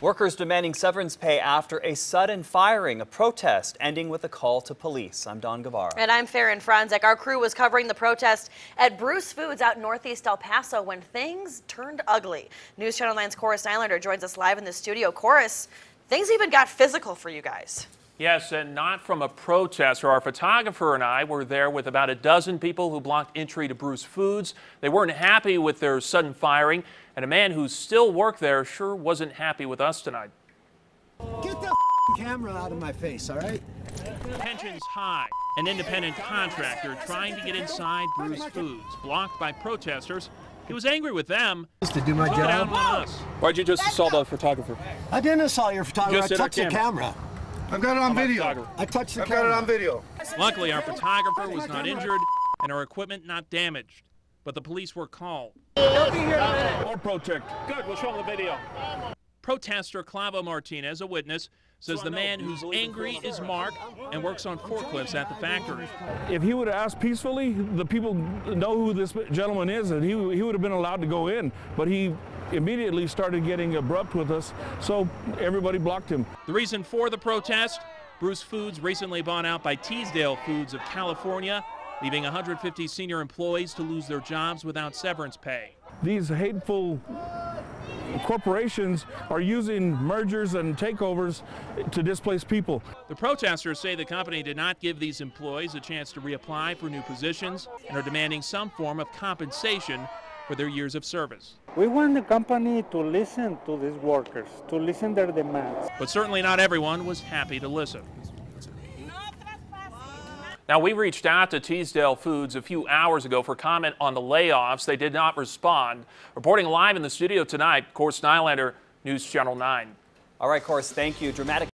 Workers demanding severance pay after a sudden firing, a protest ending with a call to police. I'm Don Guevara. And I'm Farron Franzek. Our crew was covering the protest at Bruce Foods out northeast El Paso when things turned ugly. News Channel 9's Chorus Nylander joins us live in the studio. Chorus, things even got physical for you guys. Yes, and not from a protester. Our photographer and I were there with about a dozen people who blocked entry to Bruce Foods. They weren't happy with their sudden firing, and a man who still worked there sure wasn't happy with us tonight. Get the camera out of my face, all right? Tensions high. An independent contractor trying to get inside Bruce Foods, blocked by protesters. He was angry with them. Just to do my job. out on us. Why'd you just assault a photographer? I didn't assault your photographer. Just I hit our touched the camera. I've got it on video. I touched the I've got it on video. Luckily, our photographer was not injured and our equipment not damaged. But the police were called. Or protect. Good, we'll show them the video. Protester Clavo Martinez, a witness, says the man who's angry is Mark and works on forklifts at the factory. If he would have asked peacefully, the people know who this gentleman is, and he, he would have been allowed to go in. But he immediately started getting abrupt with us, so everybody blocked him. The reason for the protest Bruce Foods recently bought out by Teasdale Foods of California, leaving 150 senior employees to lose their jobs without severance pay. These hateful corporations are using mergers and takeovers to displace people. The protesters say the company did not give these employees a chance to reapply for new positions and are demanding some form of compensation for their years of service. We want the company to listen to these workers, to listen their demands. But certainly not everyone was happy to listen. Now, we reached out to Teasdale Foods a few hours ago for comment on the layoffs. They did not respond. Reporting live in the studio tonight, Chorus Nylander, News Channel 9. All right, Chorus, thank you. Dramatic